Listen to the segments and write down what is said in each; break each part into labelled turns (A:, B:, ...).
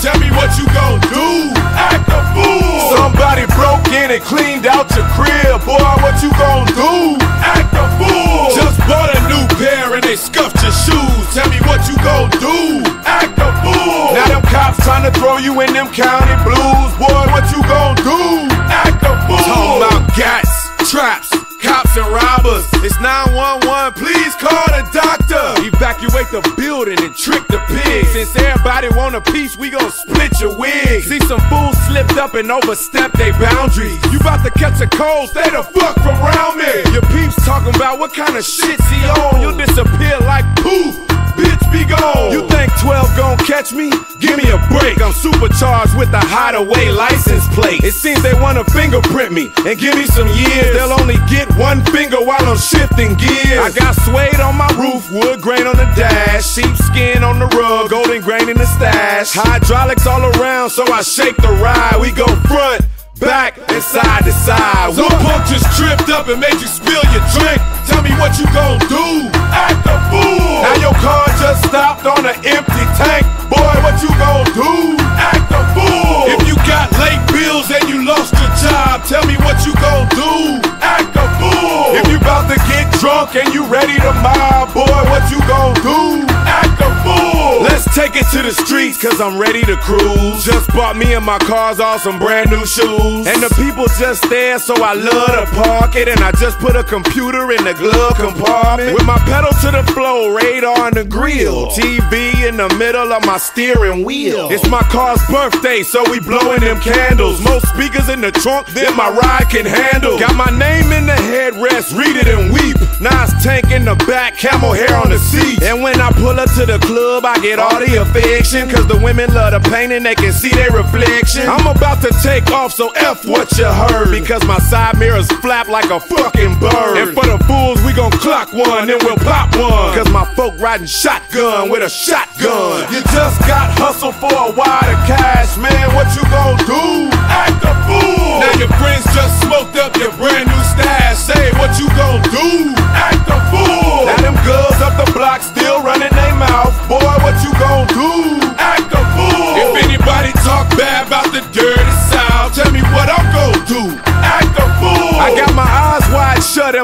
A: Tell me what you gon' do. Act a fool.
B: Somebody broke in and cleaned out your crib. Boy, what you gon' do?
A: Act a fool. Just bought a new pair and they scuffed your shoes. Tell me what you gon' do. Act a fool.
B: Now them cops trying to throw you in them county blues. Boy, what you gon' do?
A: Act a fool.
B: Talking about gats, traps, cops and robbers. It's 911, please call the doctor. Evacuate the building and trick the pigs. Everybody want a piece, we gon' split your wig. See some fools slipped up and overstepped their boundaries. You about to catch a cold, stay the fuck from around me. Your peeps talking about what kind of shit's he on. You'll disappear like poof. Bitch, be gone. You think 12 gon' catch me? Give me a break. I'm supercharged with a hideaway license plate. It seems they wanna fingerprint me and give me some years. They'll only get one finger while I'm shifting gears. I got suede on my roof, wood grain on the dash, sheepskin on the rug, grain in the stash. Hydraulics all around, so I shake the ride. We go front. Back and side to side.
A: Some punk just tripped up and made you spill your drink. Tell me what you gon' do. Act a fool.
B: Now your car just stopped on an empty tank. Boy, what you gon' do?
A: Act a fool. If you got late bills and you lost your job, tell me what you gon' do. Act a fool.
B: If you about to get drunk and you ready to mob, boy, what you gon' do? Take it to the streets, cause I'm ready to cruise. Just bought me and my cars all some brand new shoes. And the people just there, so I love to park it. And I just put a computer in the glove compartment. With my pedal to the floor, radar on the grill. TV in the middle of my steering wheel. It's my car's birthday, so we blowing them candles. Most speakers in the trunk than my ride can handle. Got my name in the headrest, read it and weep. NOS tank in the back, camel hair on the seat. And when I pull up to the club, I get all the affection. Cause the women love the pain and they can see their reflection. I'm about to take off, so F what you heard. Because my side mirrors flap like a fucking bird. And for the fools, we gon' clock one, then we'll pop one. Cause my folk riding shotgun with a shotgun. You just got hustle for a wad of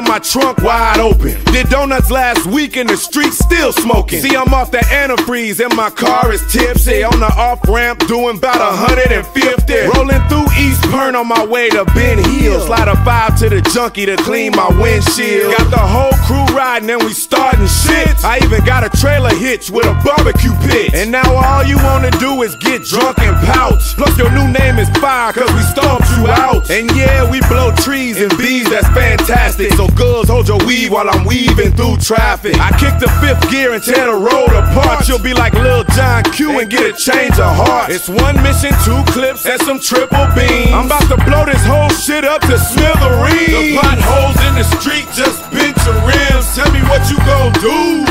B: my trunk wide open. Did donuts last week in the street, still smoking. See, I'm off the antifreeze and my car is tipsy. On the off ramp, doing about 150. Rolling through East Point on my way to Ben Hill. Slide a five to the junkie to clean my windshield. Got the whole crew riding and we starting shit. I even got a trailer hitch with a barbecue pit. And now all you wanna do is get drunk and pouch. Plus your new name is fire cause we stomped you out. And yeah, we blow trees and bees, that's fantastic. So girls, hold your weave while I'm weaving through traffic. I kick the fifth gear and tear the road apart. You'll be like Lil John Q and get a change of heart. It's one mission, two clips, and some triple beams. I'm about to blow this whole shit up to smithereens.
A: The potholes in the street just bent your rims. Tell me what you gon' do.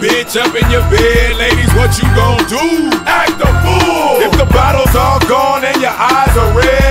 B: bitch up in your bed, ladies, what you gon' do?
A: Act a fool!
B: If the bottle's all gone and your eyes are
A: red,